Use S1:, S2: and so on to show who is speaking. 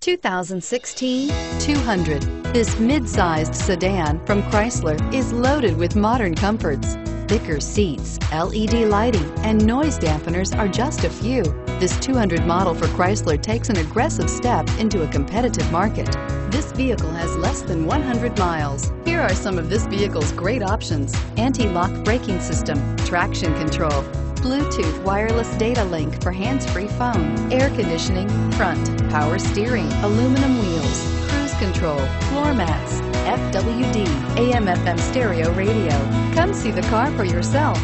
S1: 2016 200. This mid-sized sedan from Chrysler is loaded with modern comforts. Thicker seats, LED lighting, and noise dampeners are just a few. This 200 model for Chrysler takes an aggressive step into a competitive market. This vehicle has less than 100 miles. Here are some of this vehicle's great options. Anti-lock braking system, traction control, Bluetooth wireless data link for hands-free phone, air conditioning, front, power steering, aluminum wheels, cruise control, floor mats, FWD, AM FM stereo radio. Come see the car for yourself.